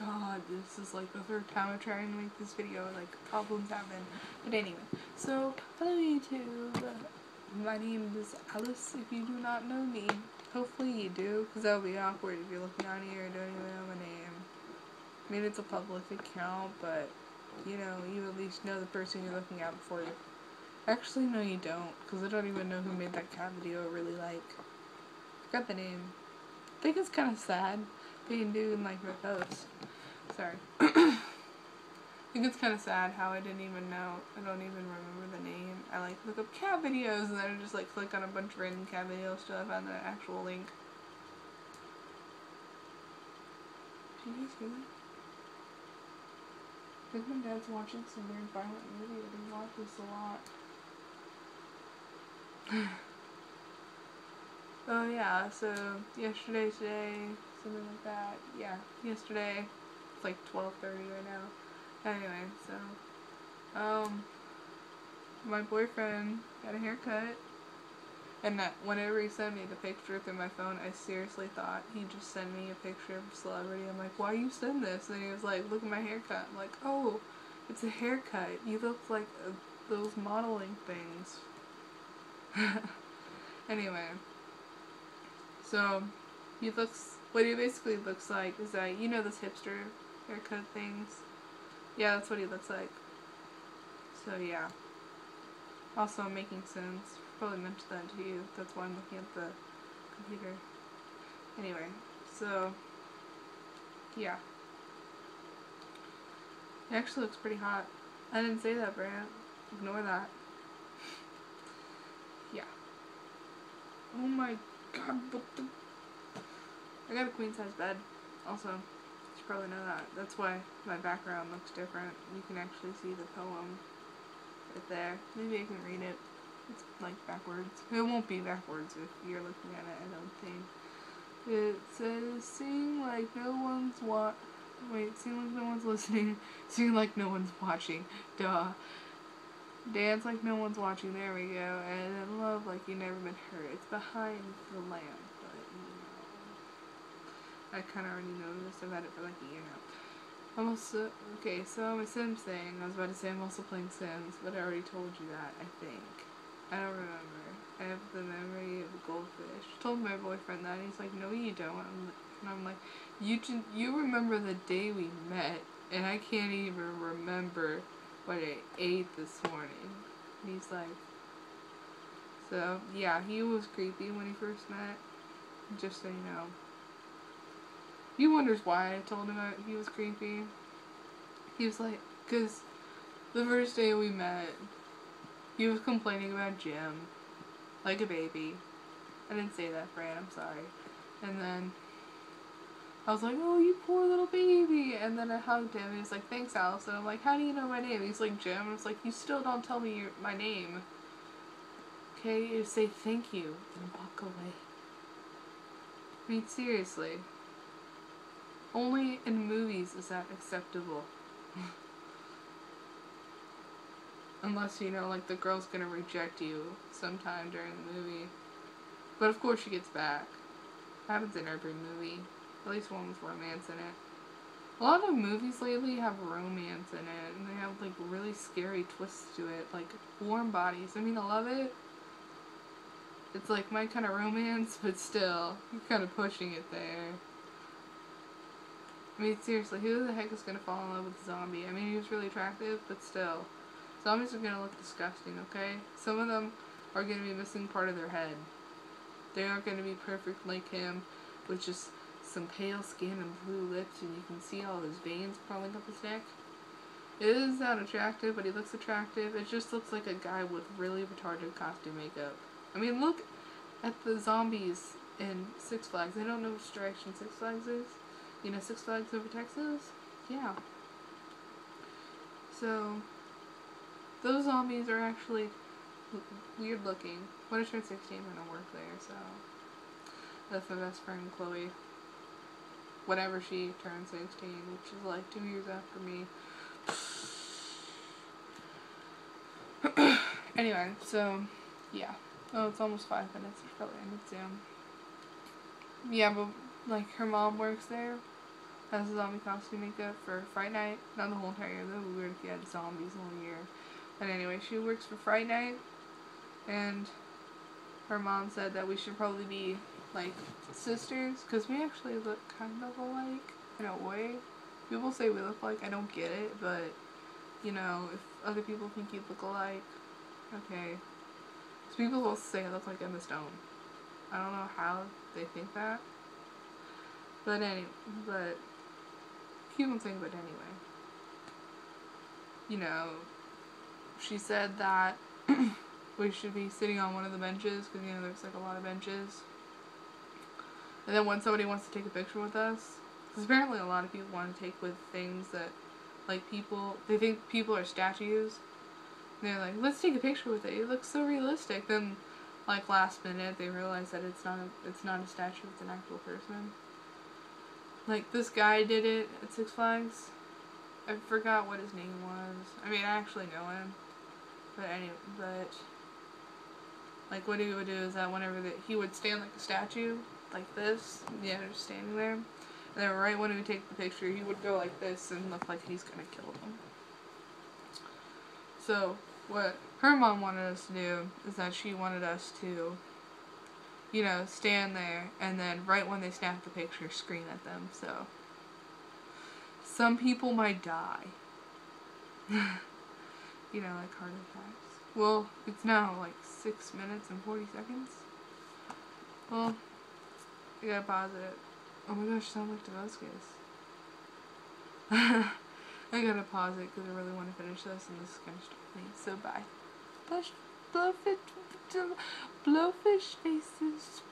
god, this is like the third time I'm trying to make this video, like problems happen. But anyway, so hello YouTube. My name is Alice if you do not know me. Hopefully you do, because that would be awkward if you're looking on here and don't even know my name. I mean, it's a public account, but, you know, you at least know the person you're looking at before you... Actually, no you don't, because I don't even know who made that cat video I really like. I Forgot the name. I think it's kind of sad being doing like my posts. Sorry. I think it's kind of sad how I didn't even know. I don't even remember the name. I like look up cat videos and then I just like click on a bunch of random cat videos till I find the actual link. Did you guys hear that? I think my dad's watching some weird violent movie. I didn't watch this a lot. oh yeah, so yesterday, today, something like that. Yeah, yesterday. It's like 12.30 right now. Anyway, so, um, my boyfriend got a haircut. And that whenever he sent me the picture through my phone, I seriously thought he just sent me a picture of a celebrity. I'm like, why you send this? And he was like, look at my haircut. I'm like, oh, it's a haircut. You look like those modeling things. anyway, so he looks what he basically looks like is that, you know this hipster haircut things? Yeah, that's what he looks like. So yeah. Also making sense. Probably mentioned that to you. That's why I'm looking at the computer. Anyway, so yeah. It actually looks pretty hot. I didn't say that, Brant. Ignore that. yeah. Oh my god, what the I got a queen size bed. Also, probably know that. That's why my background looks different. You can actually see the poem right there. Maybe I can read it. It's like backwards. It won't be backwards if you're looking at it, I don't think. It says, sing like no one's wa- wait, sing like no one's listening, sing like no one's watching, duh. Dance like no one's watching, there we go, and love like you never been hurt. It's behind the lamp. I kind of already know this. I've had it for like a year now. I'm also, okay, so my Sims thing, I was about to say I'm also playing Sims, but I already told you that, I think. I don't remember. I have the memory of a goldfish. I told my boyfriend that, and he's like, no you don't. and I'm like, you, just, you remember the day we met, and I can't even remember what I ate this morning. And he's like, so, yeah, he was creepy when he first met, just so you know. He wonders why I told him that he was creepy. He was like, because the first day we met, he was complaining about Jim, like a baby. I didn't say that, Fran, I'm sorry. And then I was like, oh, you poor little baby. And then I hugged him. He was like, thanks, Alice. And I'm like, how do you know my name? He's like, Jim. And I was like, you still don't tell me your, my name. Okay, you say thank you and walk away. I mean, seriously. Only in movies is that acceptable. Unless, you know, like the girl's gonna reject you sometime during the movie. But of course she gets back. happens in every movie. At least one with romance in it. A lot of movies lately have romance in it, and they have like really scary twists to it, like warm bodies. I mean, I love it. It's like my kind of romance, but still, you're kind of pushing it there. I mean, seriously, who the heck is going to fall in love with a zombie? I mean, he was really attractive, but still. Zombies are going to look disgusting, okay? Some of them are going to be missing part of their head. They aren't going to be perfect like him, with just some pale skin and blue lips, and you can see all his veins crawling up his neck. It is not attractive, but he looks attractive. It just looks like a guy with really retarded costume makeup. I mean, look at the zombies in Six Flags. I don't know which direction Six Flags is. You know Six Flags over Texas? Yeah. So, those zombies are actually weird looking. When I turn 16, I'm gonna work there, so that's my best friend, Chloe. Whenever she turns 16, which is like two years after me. anyway, so, yeah. Oh, it's almost five minutes. It's probably ended soon. Yeah, but, like, her mom works there, as a zombie costume makeup for Fright Night. Not the whole entire year, be weird if you had zombies all year. But anyway, she works for Fright Night, and her mom said that we should probably be like sisters because we actually look kind of alike in a way. People say we look like I don't get it, but you know, if other people think you look alike, okay. So people will say I look like Emma Stone. I don't know how they think that. But any, but people thing, but anyway. You know, she said that we should be sitting on one of the benches because you know there's like a lot of benches. And then when somebody wants to take a picture with us, because apparently a lot of people want to take with things that, like people, they think people are statues. And they're like, let's take a picture with it. It looks so realistic. Then, like last minute, they realize that it's not a, it's not a statue. It's an actual person. Like this guy did it at Six Flags. I forgot what his name was. I mean, I actually know him. But anyway, but like what he would do is that whenever the, he would stand like a statue, like this, yeah, just standing there. And then right when he would take the picture, he would go like this and look like he's gonna kill them. So what her mom wanted us to do is that she wanted us to, you know, stand there and then right when they snap the picture, scream at them. So some people might die. you know, like heart attacks. Well, it's now like 6 minutes and 40 seconds. Well, I gotta pause it. Oh my gosh, sound like Damascus. I gotta pause it because I really want to finish this and this is gonna of me. So bye. Blush, blowfish, blowfish faces.